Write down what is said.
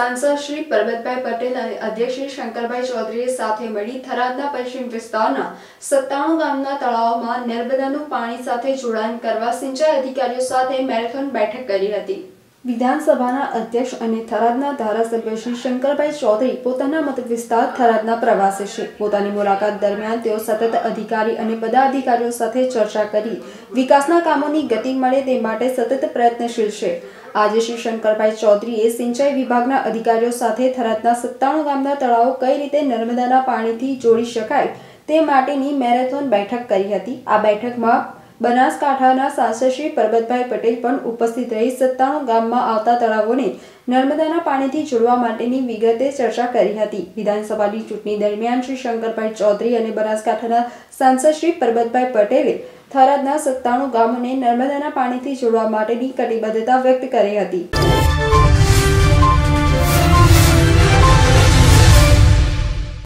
સાંસદ શ્રી પરબતભાઈ પટેલ અને અધ્યક્ષ શ્રી શંકરભાઈ ચૌધરીએ સાથે મળી થરાદના પશ્ચિમ વિસ્તારના સત્તાણું ગામના તળાવમાં નર્મદાનું પાણી સાથે જોડાણ કરવા સિંચાઈ અધિકારીઓ સાથે મેરેથોન બેઠક કરી હતી. વિધાનસભાના અધ્યક્ષ અને થરાદના ધારાસભ્ય શ્રી શંકરભાઈ ચૌધરી પોતાના મત વિસ્તાર થરાદના પ્રવાસે છે. પોતાની મુલાકાત દરમિયાન તેઓ સતત અધિકારી અને પદાધિકારીઓ સાથે ચર્ચા કરી વિકાસના કામોની ગતિ મળે તે માટે સતત પ્રયત્નશીલ છે. આજે શ્રી શંકરભાઈ ચૌધરીએ સિંચાઈ વિભાગના અધિકારીઓ સાથે થરાદના સત્તાણું ગામના તળાવો કઈ રીતે નર્મદાના પાણીથી જોડી શકાય તે માટેની મેરેથોન બેઠક કરી હતી. આ બેઠકમાં બનાસકાંઠાના સાંસદ પરબતભાઈ પટેલ પણ ઉપસ્થિત રહી સત્તાણું ગામમાં આવતા તળાવોને નર્મદાના પાણીથી જોડવા માટેની વિગતે ચર્ચા કરી હતી. વિધાનસભાની ચૂંટણી દરમિયાન શ્રી શંકરભાઈ ચૌધરી અને બનાસકાંઠાના સાંસદ શ્રી પરબતભાઈ પટેલે થરાદના સત્તાણું ગામોને નર્મદાના પાણીથી જોડવા માટેની કટિબદ્ધતા વ્યક્ત કરી હતી.